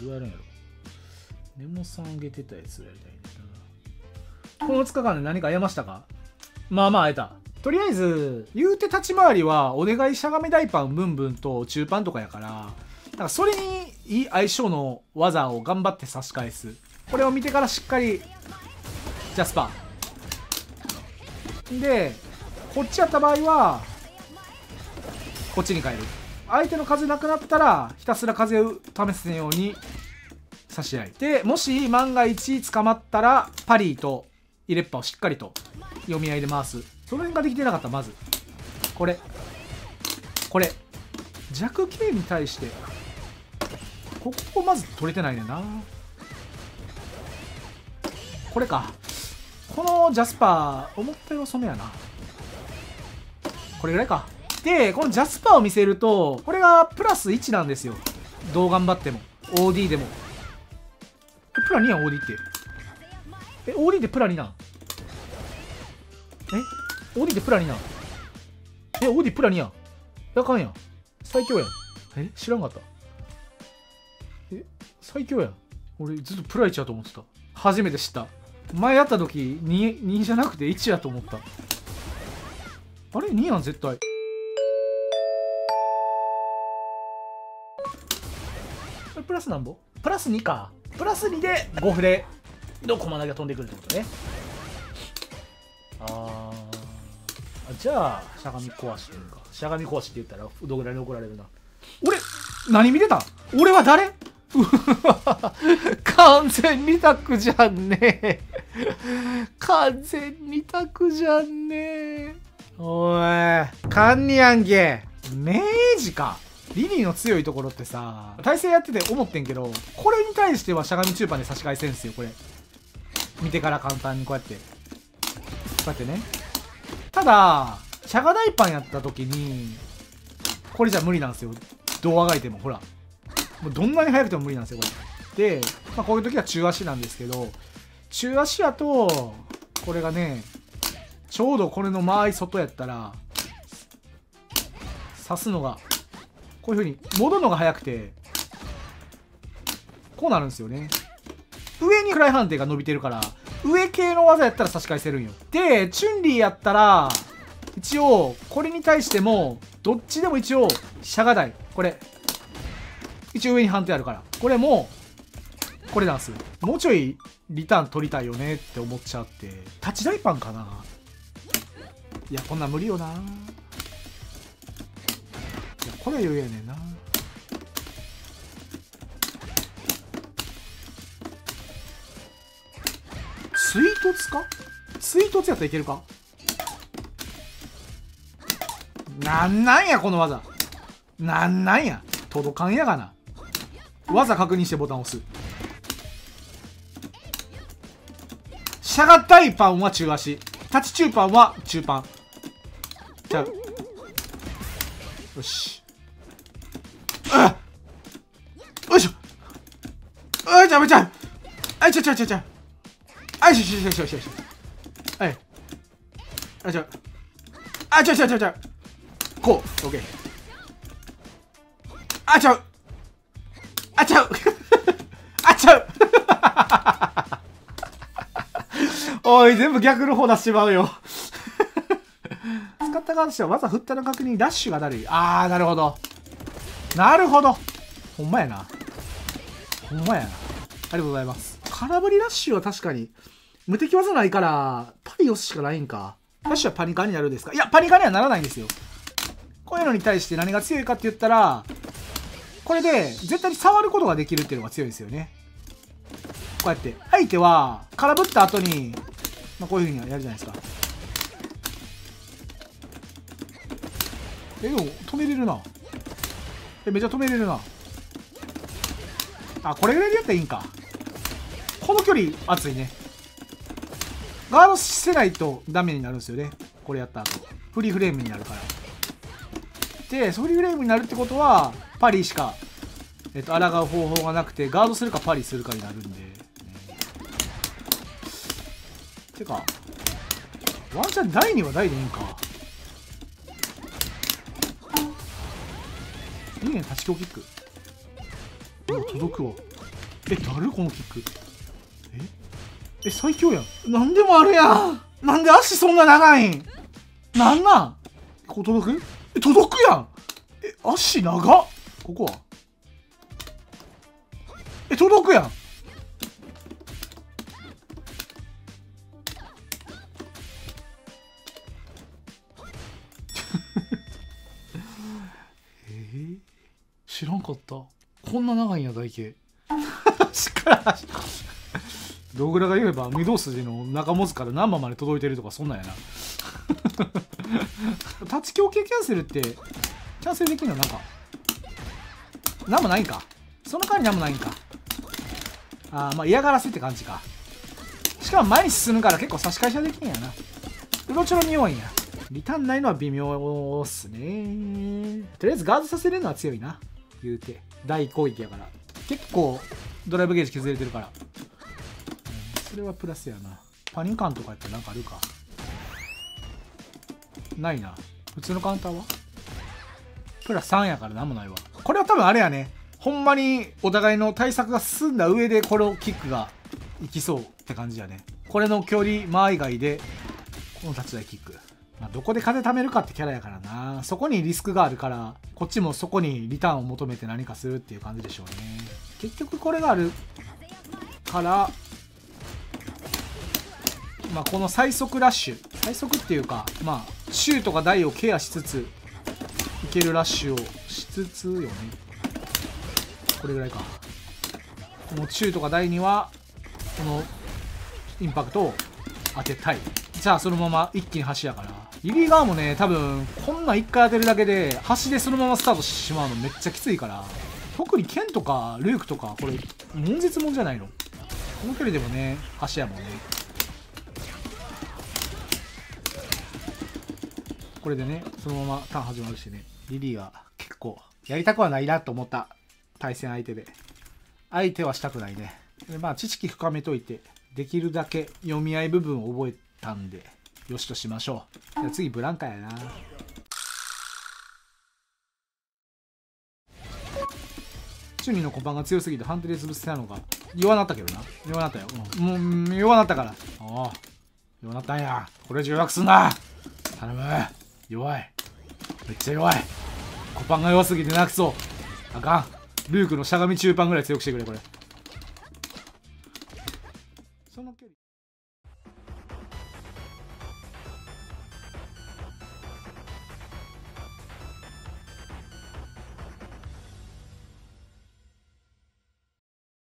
どうやるんやろ。ネモさん上げてたやつやりたいんだな。この2日間で何か会えましたか？まあまあ会えた。とりあえず言うて立ち回りはお願いしゃがみ大パンブンブンと中パンとかやからなんかそれにいい相性の技を頑張って差し返す。これを見てからしっかりジャスパー。でこっちやった場合はこっちに変える。相手の風なくなったらひたすら風を試すように差し合いでもし万が一捕まったらパリーと入れっぱをしっかりと読み合いで回す。その辺ができてなかったまず。これ。これ。弱形に対してここまず取れてないねんな。これか。このジャスパー思ったより遅めやな。これぐらいか。でこのジャスパーを見せるとこれがプラス1なんですよ。どう頑張っても。OD でも。えプラ2やん OD って。え OD ってプラ2なん？え ?OD ってプラ2なん？え ?OD プラ2やん。あかんやん。最強やん。え？知らんかった。え？最強やん。俺ずっとプラ1やと思ってた。初めて知った。前やった時 2, 2じゃなくて1やと思った。あれ ?2 やん絶対。れプラスなんぼ？プラス2か。プラス2で5フレの駒投げが飛んでくるってことね。あー。じゃあしゃがみ壊していうか。しゃがみ壊しって言ったらどぐらいに怒られるな。俺何見てた俺は誰？完全二択じゃんね。完全二択じゃんね。おい。カンニやんけ明治か。リリーの強いところってさ体勢やってて思ってんけどこれに対してはしゃがみ中盤で差し返せんすよこれ。見てから簡単にこうやって。こうやってね。ただしゃが大パンやった時にこれじゃ無理なんですよ。どうあがいてもほら。もうどんなに速くても無理なんですよこれ。で、まあ、こういう時は中足なんですけど中足やとこれがねちょうどこれの間合い外やったら刺すのがこういう風に戻るのが速くてこうなるんですよね。上にフライ判定が伸びてるから上系の技やったら差し返せるんよ。でチュンリーやったら一応これに対してもどっちでも一応シャガ台これ一応上に判定あるから。これもこれなんですもうちょいリターン取りたいよねって思っちゃって。立ち台パンかな。いやこんなん無理よな。これ余裕やねんな。追突か？追突やったらいけるか？なんなんやこの技。なんなんや？届かんやがな。技確認してボタン押す。しゃがったいパンは中足。立ち中パンは中パン。ちゃう。よし。あちゃめちゃあちゃちゃちゃちゃあしょしょしょしょしょあちゃあちゃちゃちゃちゃこう。オッケー。あちゃうあちゃうあちゃう おい全部逆の方出してまうよ。使った側としては技振ったの確認ラッシュがだる。いあーなるほど。なるほど。ほんまやな。ほんまやな。ありがとうございます。空振りラッシュは確かに無敵技ないからパリ押すしかないんか。ラッシュはパニカになるんですか？いやパニカにはならないんですよ。こういうのに対して何が強いかって言ったらこれで絶対に触ることができるっていうのが強いですよね。こうやって相手は空振った後に、まあ、こういうふうにやるじゃないですか。えでも止めれるな。えめっちゃ止めれるな。あこれぐらいでやったらいいんか。この距離熱いね。ガードせないとダメになるんですよね。これやった後。フリーフレームになるから。でフリーフレームになるってことはパリしか、えっと、抗う方法がなくてガードするかパリするかになるんで、てかワンチャン第2は第でいいんか。いいね立ちキック。届くわ。え誰このキック？え？え最強やん。何でもあるやん。なんで足そんな長いん？なんなん？ここ届く？え届くやん。え足長っ。ここは？え届くやん。こんな長いんや台形しかドグラが言えば御堂筋の中本から難波まで届いてるとかそんなんやな。タッチ強系キャンセルってキャンセルできるの？なんか。なんもないんか。その代わりなんもないんか。あーまあ嫌がらせって感じか。しかも前に進むから結構差し返しはできんやな。うろちょろに弱いんや。リターンないのは微妙っすね。とりあえずガードさせれるのは強いな。言うて。大攻撃やから。結構ドライブゲージ削れてるから、うんそれはプラスやな。パニカンとかやったらなんかあるか。ないな。普通のカウンターは？プラス3やからなんもないわ。これは多分あれやね。ほんまにお互いの対策が進んだ上でこのキックがいきそうって感じやね。これの距離間以外でこの立ち台キック、まあ、どこで金貯めるかってキャラやからな。そこにリスクがあるからこっちもそこにリターンを求めて何かするっていう感じでしょうね。結局これがあるからまあ、この最速ラッシュ。最速っていうかまあシュートが台をケアしつついけるラッシュをしつつよね。これぐらいか。このシュートが台にはこのインパクトを当てたい。じゃあそのまま一気に橋やから。リリー側もね多分こんなん1回当てるだけで橋でそのままスタートしてしまうのめっちゃきついから特にケンとかルークとかこれ悶絶もんじゃないの。この距離でもね橋やもんね。これでねそのままターン始まるしね。リリーは結構やりたくはないなと思った対戦相手で。相手はしたくないね。でまあ知識深めといてできるだけ読み合い部分を覚えたんで。よしとしましょう。じゃ次、ブランカやな。チュニのコパンが強すぎて判定で潰せたのか。弱なったけどな。弱なったよ、うん、もう弱なったから。おあ弱なったんや。これ重上弱くすんな。頼む。弱い。めっちゃ弱い。コパンが弱すぎて泣くそう。あかん。ルークのしゃがみ中パンぐらい強くしてくれこれ。その距離。